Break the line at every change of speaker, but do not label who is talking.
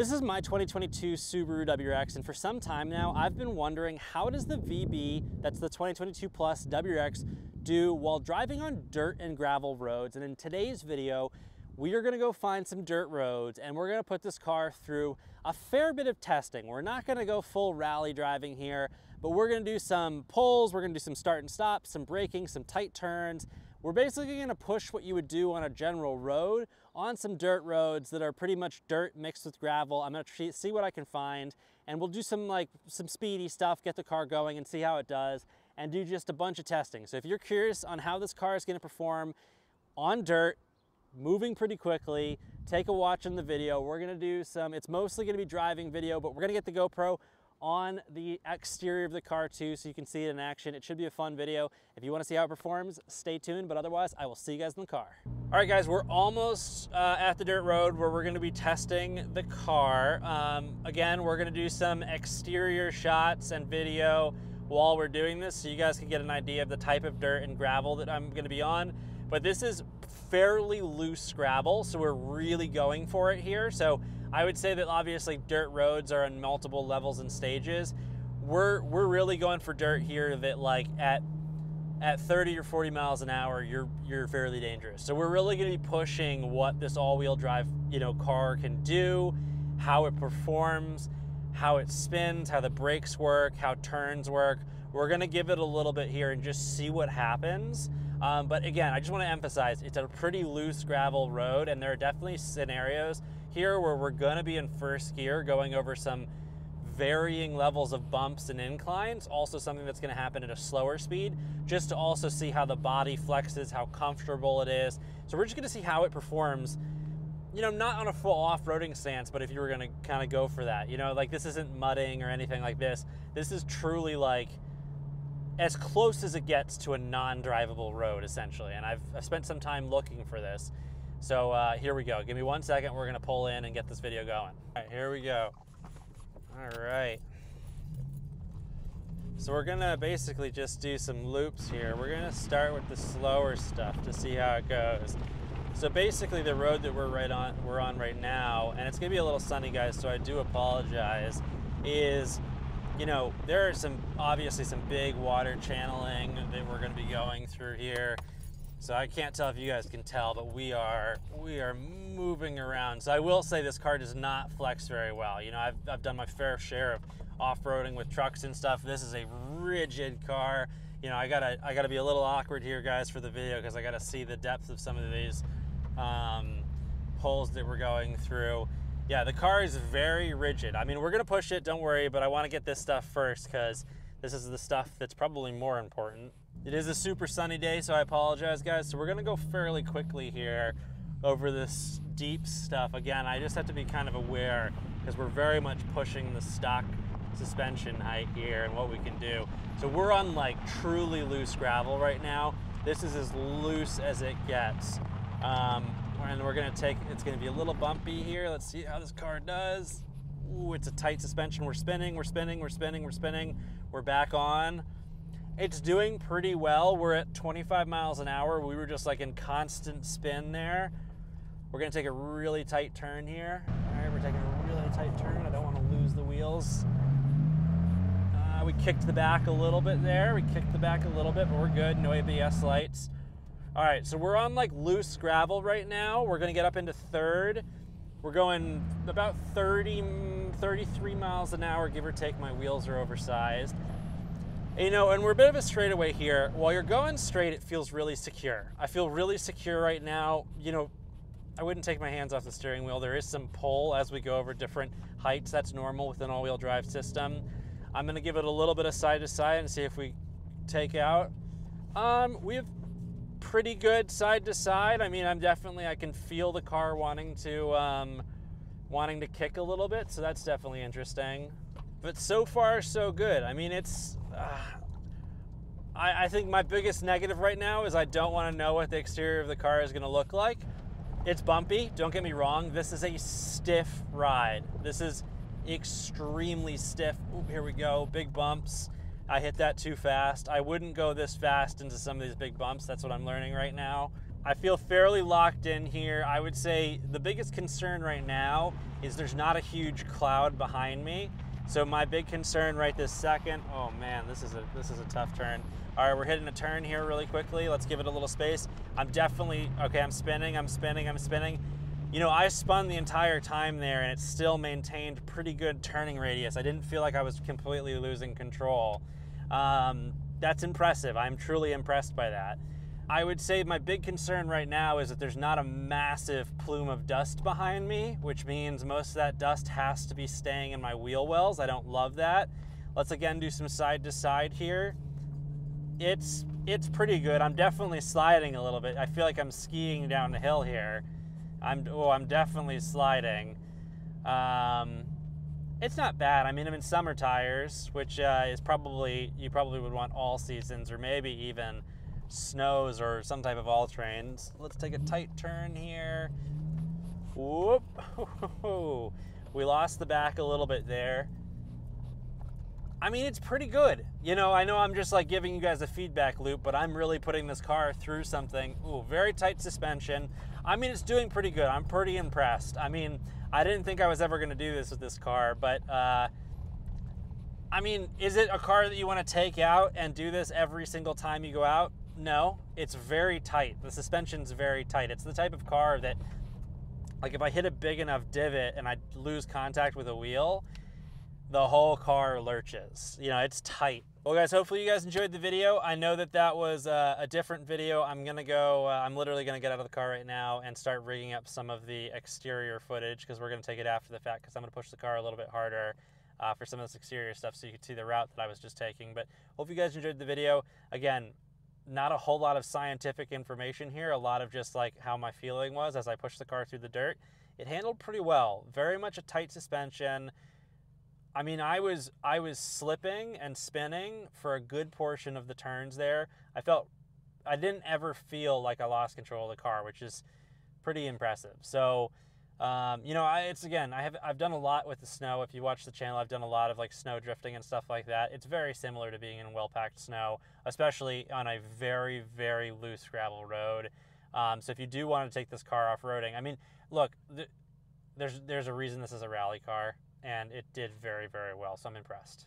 This is my 2022 Subaru WRX, and for some time now, I've been wondering how does the VB, that's the 2022 Plus WRX, do while driving on dirt and gravel roads. And in today's video, we are gonna go find some dirt roads and we're gonna put this car through a fair bit of testing. We're not gonna go full rally driving here, but we're gonna do some pulls, we're gonna do some start and stop, some braking, some tight turns, we're basically gonna push what you would do on a general road on some dirt roads that are pretty much dirt mixed with gravel. I'm gonna see what I can find and we'll do some like some speedy stuff, get the car going and see how it does and do just a bunch of testing. So if you're curious on how this car is gonna perform on dirt, moving pretty quickly, take a watch in the video. We're gonna do some, it's mostly gonna be driving video, but we're gonna get the GoPro on the exterior of the car too so you can see it in action. It should be a fun video. If you wanna see how it performs, stay tuned, but otherwise I will see you guys in the car. All right guys, we're almost uh, at the dirt road where we're gonna be testing the car. Um, again, we're gonna do some exterior shots and video while we're doing this so you guys can get an idea of the type of dirt and gravel that I'm gonna be on. But this is fairly loose gravel, so we're really going for it here. So I would say that obviously dirt roads are in multiple levels and stages. We're we're really going for dirt here that like at at 30 or 40 miles an hour, you're you're fairly dangerous. So we're really going to be pushing what this all-wheel drive, you know, car can do, how it performs, how it spins, how the brakes work, how turns work. We're going to give it a little bit here and just see what happens. Um, but again, I just want to emphasize it's a pretty loose gravel road, and there are definitely scenarios here where we're going to be in first gear going over some varying levels of bumps and inclines, also something that's going to happen at a slower speed, just to also see how the body flexes, how comfortable it is. So we're just going to see how it performs you know, not on a full off-roading stance, but if you were going to kind of go for that, you know, like this isn't mudding or anything like this. This is truly like as close as it gets to a non-drivable road, essentially. And I've, I've, spent some time looking for this. So uh, here we go. Give me one second. We're gonna pull in and get this video going. All right, here we go. All right. So we're gonna basically just do some loops here. We're gonna start with the slower stuff to see how it goes. So basically the road that we're right on, we're on right now, and it's gonna be a little sunny guys, so I do apologize, is you know, there are some obviously some big water channeling that we're going to be going through here. So I can't tell if you guys can tell, but we are we are moving around. So I will say this car does not flex very well. You know, I've, I've done my fair share of off-roading with trucks and stuff. This is a rigid car. You know, I gotta I gotta be a little awkward here, guys, for the video because I gotta see the depth of some of these um, holes that we're going through. Yeah, the car is very rigid. I mean, we're gonna push it, don't worry, but I wanna get this stuff first because this is the stuff that's probably more important. It is a super sunny day, so I apologize, guys. So we're gonna go fairly quickly here over this deep stuff. Again, I just have to be kind of aware because we're very much pushing the stock suspension height here and what we can do. So we're on like truly loose gravel right now. This is as loose as it gets. Um, and we're gonna take, it's gonna be a little bumpy here. Let's see how this car does. Ooh, it's a tight suspension. We're spinning, we're spinning, we're spinning, we're spinning. We're back on. It's doing pretty well. We're at 25 miles an hour. We were just like in constant spin there. We're gonna take a really tight turn here. All right, we're taking a really tight turn. I don't wanna lose the wheels. Uh, we kicked the back a little bit there. We kicked the back a little bit, but we're good. No ABS lights. All right, so we're on like loose gravel right now. We're gonna get up into third. We're going about 30, 33 miles an hour, give or take. My wheels are oversized. You know, and we're a bit of a straightaway here. While you're going straight, it feels really secure. I feel really secure right now. You know, I wouldn't take my hands off the steering wheel. There is some pull as we go over different heights. That's normal with an all-wheel drive system. I'm gonna give it a little bit of side to side and see if we take out. Um, we have pretty good side to side. I mean, I'm definitely I can feel the car wanting to um, wanting to kick a little bit, so that's definitely interesting. But so far, so good. I mean, it's. Uh, I, I think my biggest negative right now is I don't want to know what the exterior of the car is going to look like. It's bumpy. Don't get me wrong. This is a stiff ride. This is extremely stiff. Ooh, here we go. Big bumps. I hit that too fast. I wouldn't go this fast into some of these big bumps. That's what I'm learning right now. I feel fairly locked in here. I would say the biggest concern right now is there's not a huge cloud behind me. So my big concern right this second, oh man, this is a this is a tough turn. All right, we're hitting a turn here really quickly. Let's give it a little space. I'm definitely, okay, I'm spinning, I'm spinning, I'm spinning. You know, I spun the entire time there and it still maintained pretty good turning radius. I didn't feel like I was completely losing control. Um, that's impressive. I'm truly impressed by that. I would say my big concern right now is that there's not a massive plume of dust behind me, which means most of that dust has to be staying in my wheel wells. I don't love that. Let's again do some side to side here. It's it's pretty good. I'm definitely sliding a little bit. I feel like I'm skiing down the hill here. I'm oh, I'm definitely sliding. Um, it's not bad. I mean, I'm in summer tires, which uh, is probably you probably would want all seasons or maybe even snows or some type of all terrains. Let's take a tight turn here. Whoop. we lost the back a little bit there. I mean, it's pretty good. You know, I know I'm just like giving you guys a feedback loop, but I'm really putting this car through something. Ooh, very tight suspension. I mean, it's doing pretty good. I'm pretty impressed. I mean, I didn't think I was ever going to do this with this car, but uh, I mean, is it a car that you want to take out and do this every single time you go out? No, it's very tight. The suspension's very tight. It's the type of car that, like, if I hit a big enough divot and I lose contact with a wheel, the whole car lurches. You know, it's tight. Well, guys, hopefully you guys enjoyed the video. I know that that was uh, a different video. I'm gonna go, uh, I'm literally gonna get out of the car right now and start rigging up some of the exterior footage because we're gonna take it after the fact because I'm gonna push the car a little bit harder uh, for some of this exterior stuff so you can see the route that I was just taking. But hope you guys enjoyed the video. Again, not a whole lot of scientific information here, a lot of just like how my feeling was as I pushed the car through the dirt. It handled pretty well. Very much a tight suspension. I mean, I was I was slipping and spinning for a good portion of the turns there. I felt I didn't ever feel like I lost control of the car, which is pretty impressive. So um, you know, I, it's again, I have I've done a lot with the snow. If you watch the channel, I've done a lot of like snow drifting and stuff like that. It's very similar to being in well-packed snow, especially on a very very loose gravel road. Um, so if you do want to take this car off-roading, I mean, look, th there's there's a reason this is a rally car, and it did very very well. So I'm impressed.